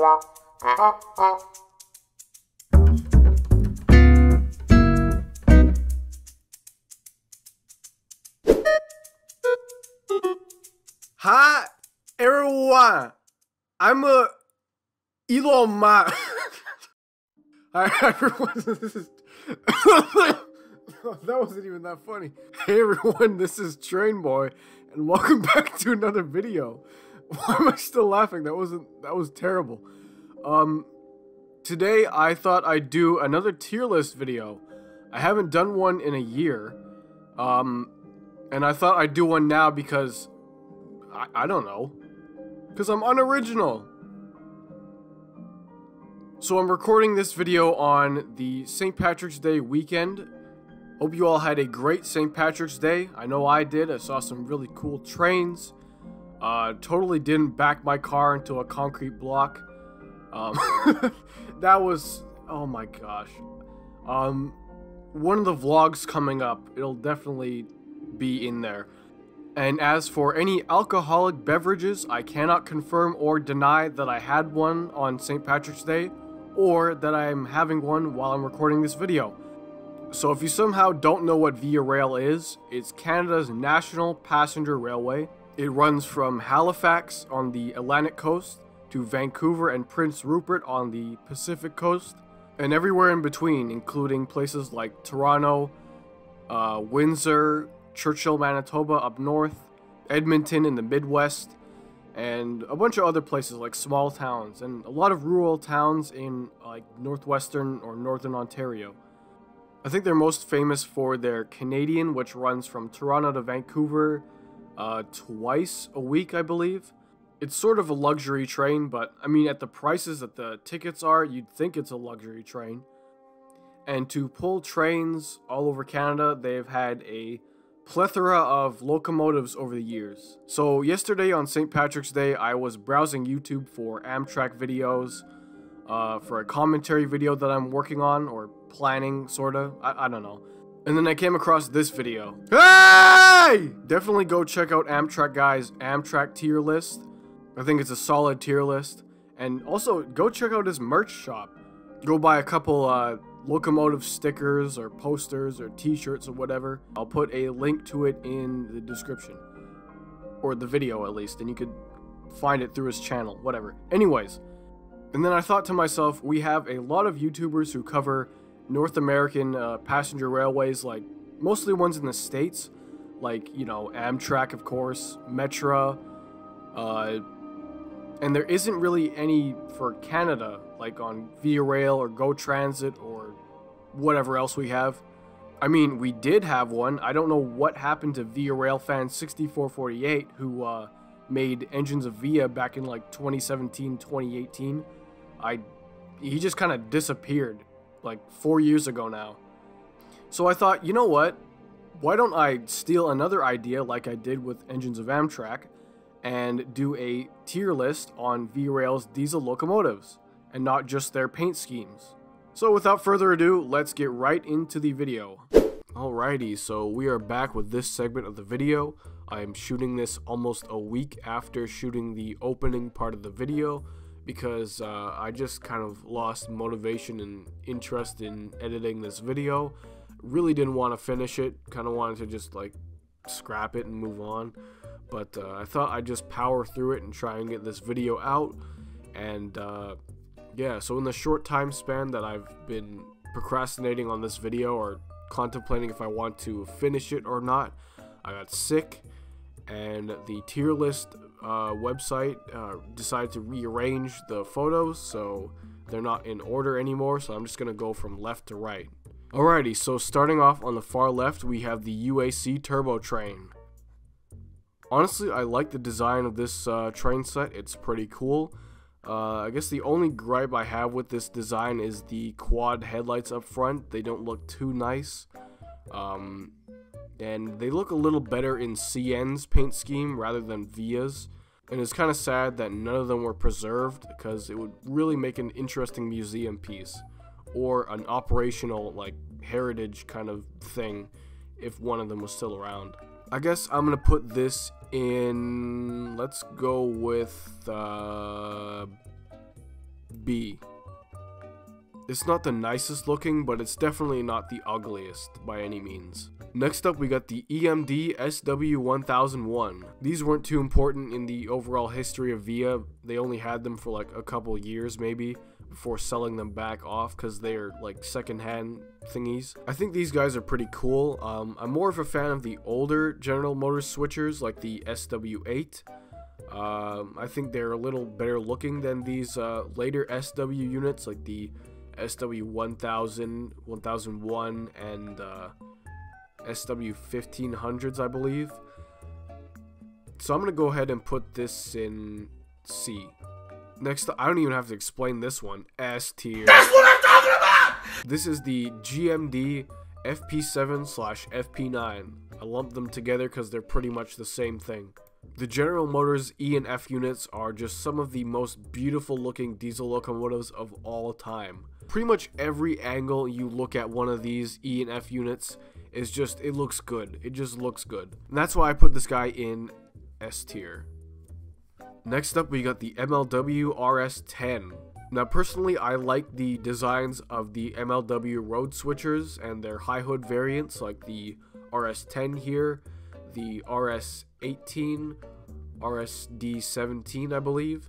Hi, everyone. I'm a Elon Musk. Hi, everyone. This is. that wasn't even that funny. Hey, everyone. This is Train Boy, and welcome back to another video. Why am I still laughing? That wasn't. That was terrible. Um, today I thought I'd do another tier list video. I haven't done one in a year. Um, and I thought I'd do one now because I, I don't know. Because I'm unoriginal. So I'm recording this video on the St. Patrick's Day weekend. Hope you all had a great St. Patrick's Day. I know I did. I saw some really cool trains. Uh, totally didn't back my car into a concrete block. Um, that was, oh my gosh. Um, one of the vlogs coming up, it'll definitely be in there. And as for any alcoholic beverages, I cannot confirm or deny that I had one on St. Patrick's Day or that I am having one while I'm recording this video. So if you somehow don't know what Via Rail is, it's Canada's national passenger railway. It runs from Halifax on the Atlantic coast to Vancouver and Prince Rupert on the Pacific coast, and everywhere in between, including places like Toronto, uh, Windsor, Churchill, Manitoba up north, Edmonton in the Midwest, and a bunch of other places like small towns and a lot of rural towns in like northwestern or northern Ontario. I think they're most famous for their Canadian, which runs from Toronto to Vancouver uh, twice a week, I believe. It's sort of a luxury train, but I mean, at the prices that the tickets are, you'd think it's a luxury train. And to pull trains all over Canada, they've had a plethora of locomotives over the years. So yesterday on St. Patrick's Day, I was browsing YouTube for Amtrak videos, uh, for a commentary video that I'm working on, or planning, sorta. I, I don't know. And then I came across this video. Hey! Definitely go check out Amtrak Guy's Amtrak tier list. I think it's a solid tier list. And also, go check out his merch shop. Go buy a couple uh, locomotive stickers or posters or t-shirts or whatever. I'll put a link to it in the description. Or the video at least, and you could find it through his channel, whatever. Anyways, and then I thought to myself, we have a lot of YouTubers who cover North American uh, passenger railways, like mostly ones in the States, like, you know, Amtrak, of course, Metra, uh, and there isn't really any for Canada, like on Via Rail or Go Transit or whatever else we have. I mean, we did have one. I don't know what happened to Via Rail fan 6448 who uh, made Engines of Via back in like 2017, 2018. I he just kind of disappeared like 4 years ago now. So I thought, you know what? Why don't I steal another idea like I did with Engines of Amtrak and do a tier list on Via Rail's diesel locomotives and not just their paint schemes. So without further ado, let's get right into the video. Alrighty, so we are back with this segment of the video. I am shooting this almost a week after shooting the opening part of the video because uh, I just kind of lost motivation and interest in editing this video. Really didn't want to finish it, kind of wanted to just like scrap it and move on. But uh, I thought I'd just power through it and try and get this video out. And uh, yeah, so in the short time span that I've been procrastinating on this video or contemplating if I want to finish it or not, I got sick and the tier list uh, website uh, decided to rearrange the photos so they're not in order anymore so I'm just gonna go from left to right. Alrighty, so starting off on the far left we have the UAC Turbo Train. Honestly, I like the design of this uh, train set. It's pretty cool. Uh, I guess the only gripe I have with this design is the quad headlights up front. They don't look too nice. Um, and they look a little better in CN's paint scheme rather than Via's. And it's kind of sad that none of them were preserved because it would really make an interesting museum piece or an operational like heritage kind of thing if one of them was still around. I guess I'm gonna put this in let's go with uh, B. It's not the nicest looking, but it's definitely not the ugliest by any means. Next up, we got the EMD SW1001. These weren't too important in the overall history of VIA. They only had them for like a couple years maybe before selling them back off because they're like secondhand thingies. I think these guys are pretty cool. Um, I'm more of a fan of the older General Motors switchers like the SW8. Um, I think they're a little better looking than these uh, later SW units like the SW1000, 1001, and uh, SW1500s, I believe. So I'm going to go ahead and put this in C. Next, I don't even have to explain this one. S tier. That's what I'm talking about! This is the GMD FP7 slash FP9. I lumped them together because they're pretty much the same thing. The General Motors E and F units are just some of the most beautiful looking diesel locomotives of all time. Pretty much every angle you look at one of these E and F units is just, it looks good. It just looks good. And that's why I put this guy in S tier. Next up, we got the MLW RS10. Now, personally, I like the designs of the MLW road switchers and their high hood variants, like the RS10 here, the RS18, RSD17, I believe.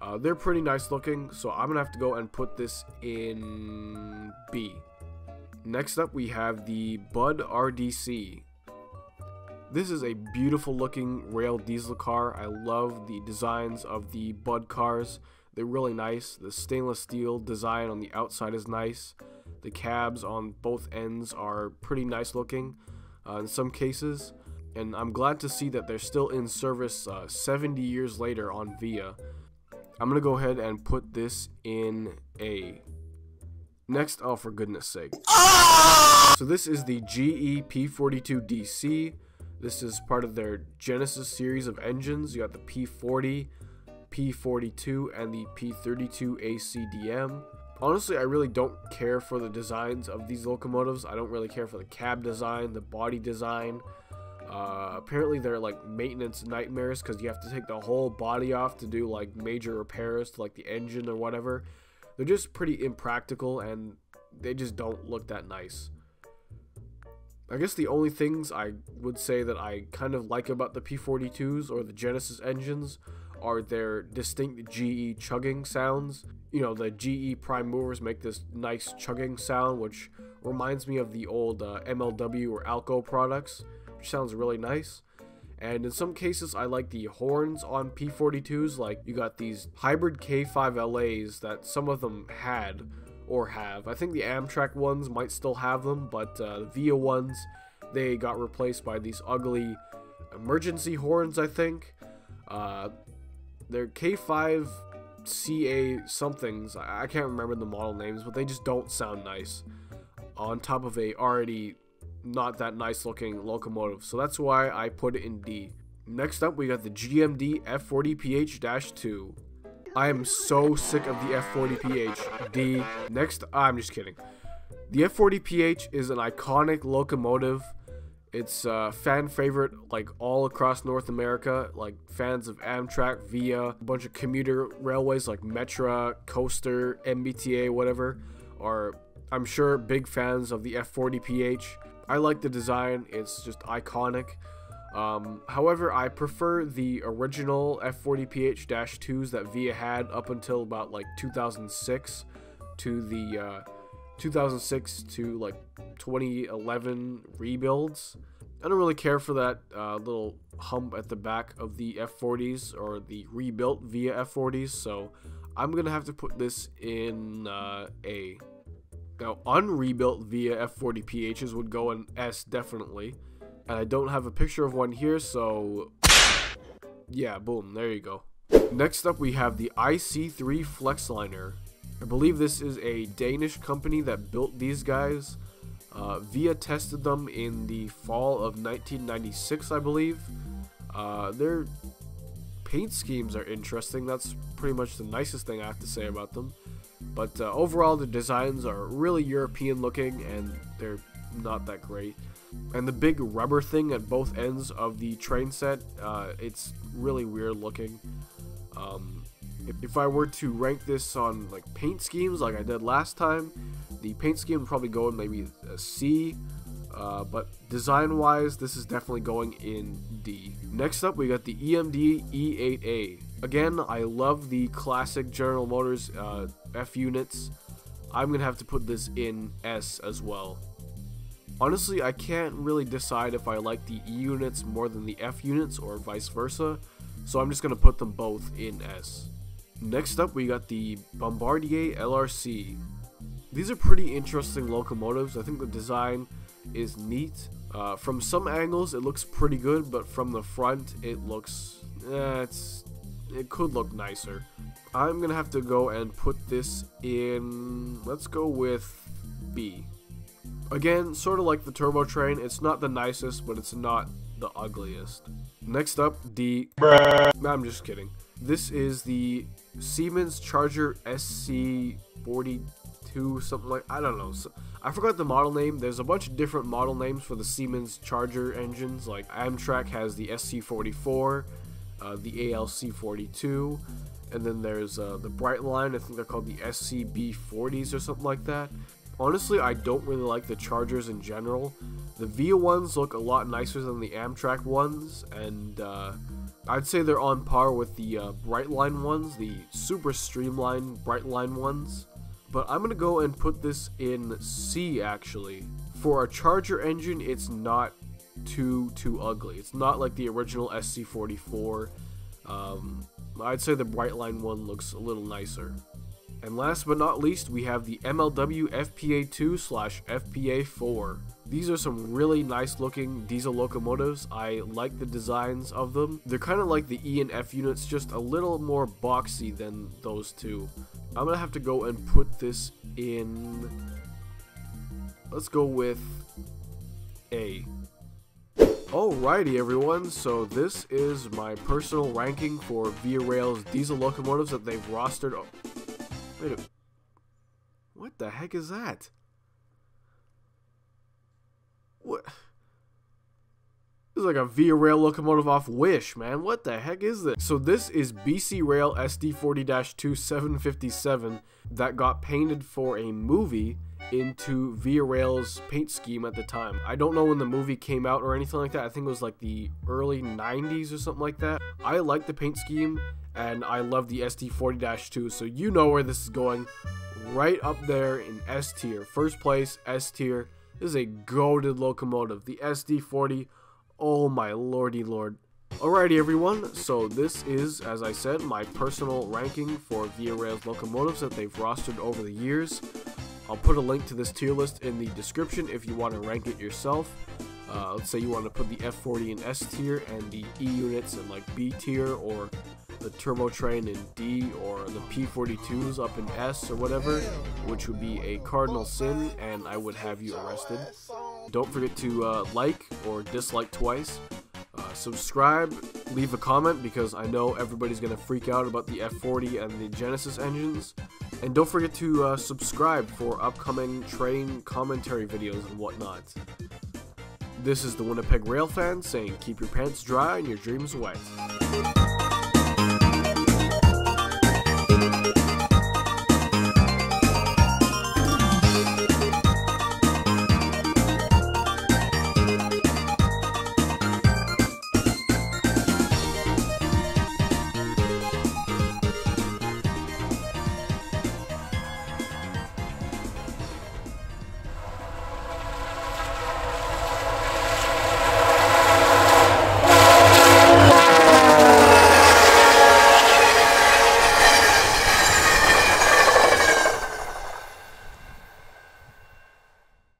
Uh, they're pretty nice looking, so I'm gonna have to go and put this in B. Next up, we have the Budd RDC. This is a beautiful looking rail diesel car. I love the designs of the Budd cars. They're really nice. The stainless steel design on the outside is nice. The cabs on both ends are pretty nice looking uh, in some cases. And I'm glad to see that they're still in service uh, 70 years later on VIA. I'm going to go ahead and put this in A. Next, oh for goodness sake. Ah! So this is the GE P42DC. This is part of their Genesis series of engines. You got the P40, P42, and the P32 ACDM. Honestly, I really don't care for the designs of these locomotives. I don't really care for the cab design, the body design. Uh, apparently, they're like maintenance nightmares because you have to take the whole body off to do like major repairs to like the engine or whatever. They're just pretty impractical and they just don't look that nice. I guess the only things I would say that I kind of like about the P42s or the Genesis engines are their distinct GE chugging sounds. You know, the GE prime movers make this nice chugging sound, which reminds me of the old uh, MLW or Alco products, sounds really nice. And in some cases, I like the horns on P42s, like you got these hybrid K5LAs that some of them had, or have. I think the Amtrak ones might still have them, but uh, the VIA ones, they got replaced by these ugly emergency horns, I think. Uh, they're K5 CA somethings. I can't remember the model names, but they just don't sound nice on top of a already not that nice looking locomotive. So that's why I put it in D. Next up, we got the GMD F40PH-2. I am so sick of the F40PH. D. Next, I'm just kidding. The F40PH is an iconic locomotive. It's a fan favorite like all across North America. Like fans of Amtrak, VIA, a bunch of commuter railways like Metra, Coaster, MBTA, whatever, are I'm sure big fans of the F40PH. I like the design, it's just iconic. Um, however, I prefer the original F40PH-2s that VIA had up until about like 2006 to the uh, 2006 to like 2011 rebuilds. I don't really care for that uh, little hump at the back of the F40s or the rebuilt VIA F40s, so I'm gonna have to put this in uh, A. Now, unrebuilt VIA F40PHs would go in S definitely. And I don't have a picture of one here, so yeah, boom, there you go. Next up, we have the IC3 Flexliner. I believe this is a Danish company that built these guys. Uh, VIA tested them in the fall of 1996, I believe. Uh, their paint schemes are interesting. That's pretty much the nicest thing I have to say about them. But uh, overall, the designs are really European looking and they're not that great. And the big rubber thing at both ends of the train set, uh, it's really weird looking. Um, If I were to rank this on like paint schemes like I did last time, the paint scheme would probably go in maybe a C, uh, but design wise, this is definitely going in D. Next up, we got the EMD E8A. Again, I love the classic General Motors uh, F units. I'm going to have to put this in S as well. Honestly, I can't really decide if I like the E units more than the F units or vice versa, so I'm just going to put them both in S. Next up, we got the Bombardier LRC. These are pretty interesting locomotives. I think the design is neat. Uh, from some angles, it looks pretty good, but from the front, it looks... Eh, it's it could look nicer. I'm gonna have to go and put this in, let's go with B. Again, sort of like the turbo train, it's not the nicest, but it's not the ugliest. Next up, D. Bruh. I'm just kidding. This is the Siemens Charger SC42, something like, I don't know. I forgot the model name. There's a bunch of different model names for the Siemens Charger engines. Like Amtrak has the SC44, uh, the ALC42, and then there's uh, the Brightline. I think they're called the SCB40s or something like that. Honestly, I don't really like the Chargers in general. The VIA ones look a lot nicer than the Amtrak ones, and uh, I'd say they're on par with the uh, Brightline ones, the super streamlined Brightline ones. But I'm to go and put this in C actually. For a Charger engine, it's not too too ugly. It's not like the original SC44. Um, I'd say the Brightline one looks a little nicer. And last but not least, we have the MLW FPA2 slash FPA4. These are some really nice looking diesel locomotives. I like the designs of them. They're kind of like the E and F units, just a little more boxy than those two. I'm gonna have to go and put this in. Let's go with A. Alrighty everyone, so this is my personal ranking for Via Rail's diesel locomotives that they've rostered. Oh, wait a, What the heck is that? What? This is like a Via Rail locomotive off Wish, man. What the heck is this? So this is BC Rail SD40-2 757 that got painted for a movie into Via Rail's paint scheme at the time. I don't know when the movie came out or anything like that. I think it was like the early 90s or something like that. I like the paint scheme and I love the SD40-2, so you know where this is going. Right up there in S tier. First place, S tier. This is a goaded locomotive. The SD40, oh my lordy lord. Alrighty everyone, so this is, as I said, my personal ranking for Via Rail's locomotives that they've rostered over the years. I'll put a link to this tier list in the description if you want to rank it yourself. Uh, let's say you want to put the F40 in S tier and the E units in like B tier or the turbo train in D or the P42s up in S or whatever, which would be a cardinal sin and I would have you arrested. Don't forget to uh, like or dislike twice. Uh, subscribe, leave a comment because I know everybody's going to freak out about the F40 and the Genesis engines. And don't forget to uh, subscribe for upcoming train commentary videos and whatnot. This is the Winnipeg Rail fan saying keep your pants dry and your dreams wet.